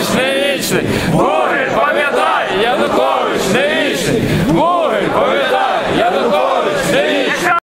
Янукович не вічний, Гоголь, пам'ятай, Янукович не вічний.